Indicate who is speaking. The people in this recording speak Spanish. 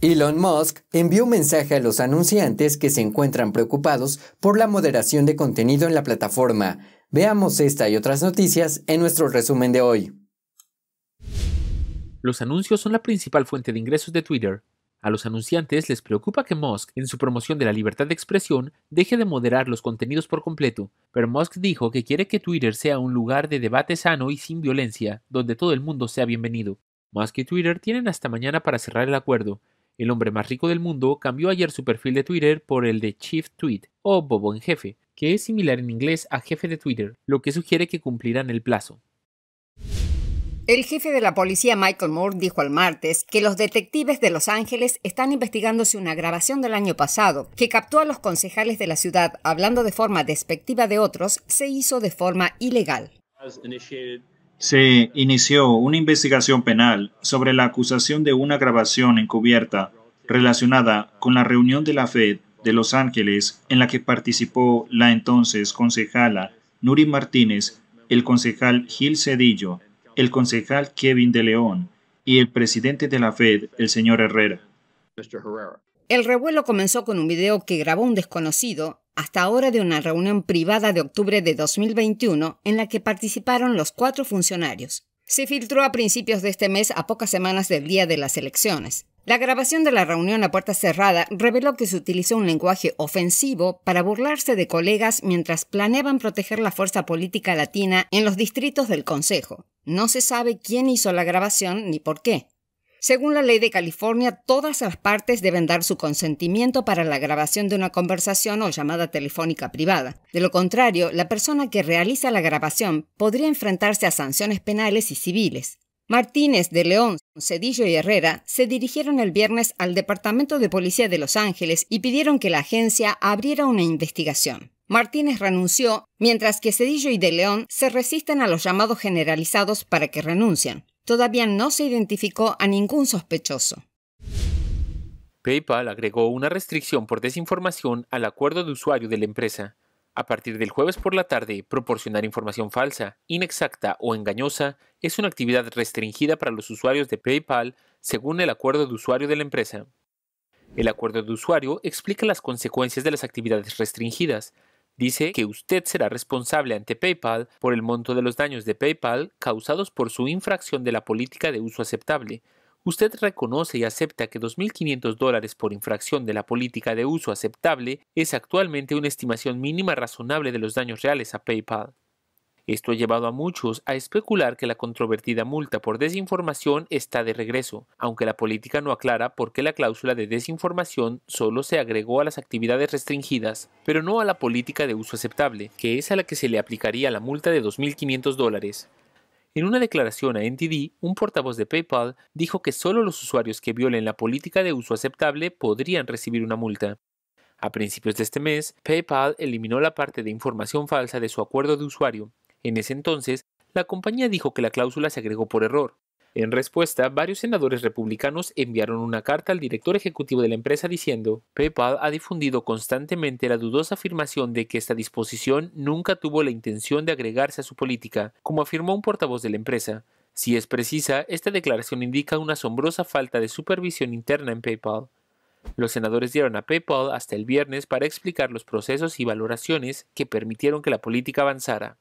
Speaker 1: Elon Musk envió un mensaje a los anunciantes que se encuentran preocupados por la moderación de contenido en la plataforma. Veamos esta y otras noticias en nuestro resumen de hoy.
Speaker 2: Los anuncios son la principal fuente de ingresos de Twitter. A los anunciantes les preocupa que Musk, en su promoción de la libertad de expresión, deje de moderar los contenidos por completo, pero Musk dijo que quiere que Twitter sea un lugar de debate sano y sin violencia, donde todo el mundo sea bienvenido. Musk y Twitter tienen hasta mañana para cerrar el acuerdo, el hombre más rico del mundo cambió ayer su perfil de Twitter por el de Chief Tweet o Bobo en jefe, que es similar en inglés a jefe de Twitter, lo que sugiere que cumplirán el plazo.
Speaker 3: El jefe de la policía Michael Moore dijo el martes que los detectives de Los Ángeles están investigándose una grabación del año pasado que captó a los concejales de la ciudad hablando de forma despectiva de otros se hizo de forma ilegal.
Speaker 4: Se inició una investigación penal sobre la acusación de una grabación encubierta relacionada con la reunión de la Fed de Los Ángeles en la que participó la entonces concejala Nuri Martínez, el concejal Gil Cedillo, el concejal Kevin de León y el presidente de la Fed, el señor Herrera.
Speaker 3: El revuelo comenzó con un video que grabó un desconocido hasta ahora de una reunión privada de octubre de 2021 en la que participaron los cuatro funcionarios. Se filtró a principios de este mes a pocas semanas del día de las elecciones. La grabación de la reunión a puerta cerrada reveló que se utilizó un lenguaje ofensivo para burlarse de colegas mientras planeaban proteger la fuerza política latina en los distritos del Consejo. No se sabe quién hizo la grabación ni por qué. Según la ley de California, todas las partes deben dar su consentimiento para la grabación de una conversación o llamada telefónica privada. De lo contrario, la persona que realiza la grabación podría enfrentarse a sanciones penales y civiles. Martínez de León, Cedillo y Herrera se dirigieron el viernes al Departamento de Policía de Los Ángeles y pidieron que la agencia abriera una investigación. Martínez renunció, mientras que Cedillo y de León se resisten a los llamados generalizados para que renuncien todavía no se identificó a ningún sospechoso.
Speaker 2: PayPal agregó una restricción por desinformación al acuerdo de usuario de la empresa. A partir del jueves por la tarde, proporcionar información falsa, inexacta o engañosa es una actividad restringida para los usuarios de PayPal según el acuerdo de usuario de la empresa. El acuerdo de usuario explica las consecuencias de las actividades restringidas, Dice que usted será responsable ante PayPal por el monto de los daños de PayPal causados por su infracción de la política de uso aceptable. Usted reconoce y acepta que 2.500 dólares por infracción de la política de uso aceptable es actualmente una estimación mínima razonable de los daños reales a PayPal. Esto ha llevado a muchos a especular que la controvertida multa por desinformación está de regreso, aunque la política no aclara por qué la cláusula de desinformación solo se agregó a las actividades restringidas, pero no a la política de uso aceptable, que es a la que se le aplicaría la multa de 2.500 dólares. En una declaración a NTD, un portavoz de PayPal dijo que solo los usuarios que violen la política de uso aceptable podrían recibir una multa. A principios de este mes, PayPal eliminó la parte de información falsa de su acuerdo de usuario, en ese entonces, la compañía dijo que la cláusula se agregó por error. En respuesta, varios senadores republicanos enviaron una carta al director ejecutivo de la empresa diciendo, PayPal ha difundido constantemente la dudosa afirmación de que esta disposición nunca tuvo la intención de agregarse a su política, como afirmó un portavoz de la empresa. Si es precisa, esta declaración indica una asombrosa falta de supervisión interna en PayPal. Los senadores dieron a PayPal hasta el viernes para explicar los procesos y valoraciones que permitieron que la política avanzara.